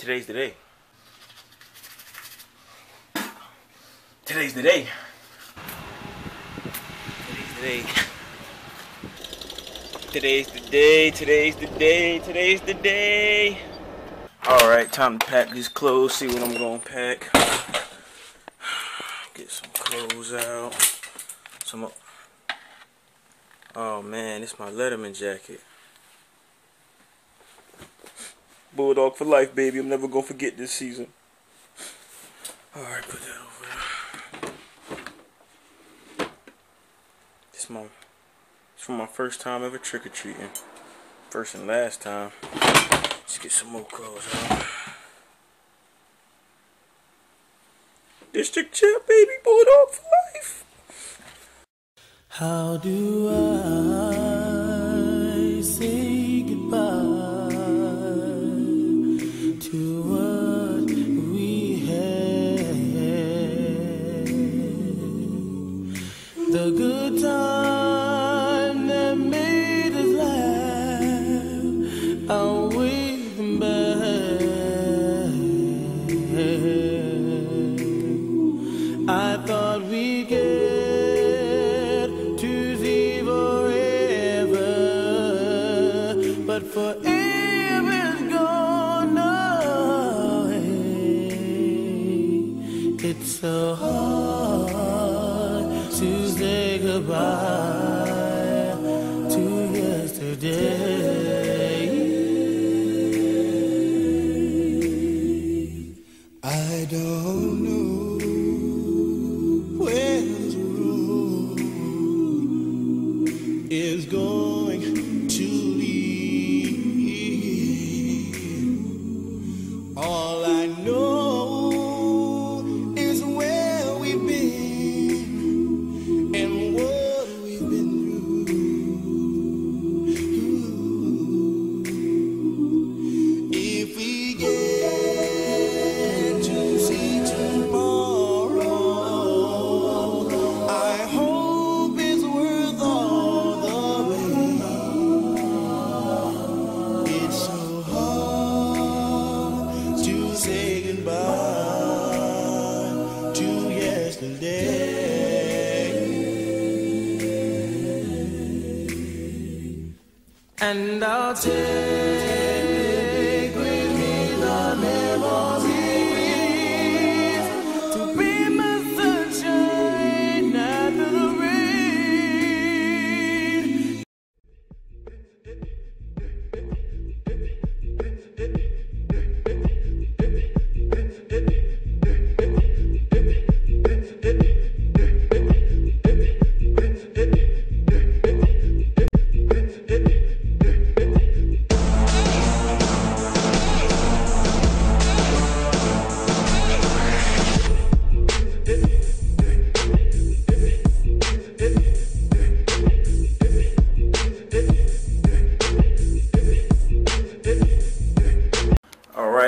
Today's the day. Today's the day. Today's the day. Today's the day. Today's the day. Today's the day. Alright, time to pack these clothes. See what I'm to pack. Get some clothes out. Some. Oh man, it's my Letterman jacket. Bulldog for life, baby. I'm never gonna forget this season. Alright, put that over there. It's my it's for my first time ever trick or treating. First and last time. Let's get some more clothes out. District champ, baby, Bulldog for life. How do I The good time that made us laugh them bad. I thought we'd get to see forever, but forever is gone away. It's so hard say goodbye to yesterday. I don't know where is going And I'll take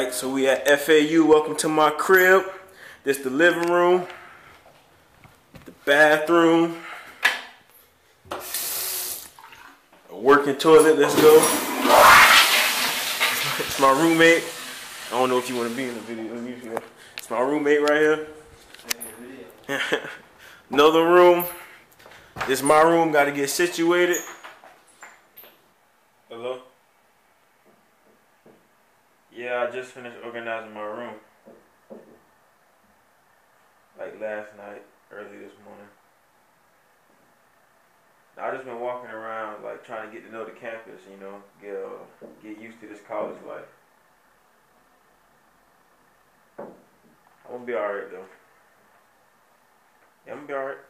Alright, so we at FAU. Welcome to my crib. This the living room. The bathroom. A working toilet. Let's go. It's my roommate. I don't know if you want to be in the video. It's my roommate right here. Another room. This my room. Got to get situated. Hello. Yeah, I just finished organizing my room. Like last night, early this morning. I just been walking around, like trying to get to know the campus, you know, get uh, get used to this college life. I'm gonna be alright though. Yeah, I'm gonna be alright.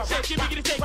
shake it, biggity take it, bounce it,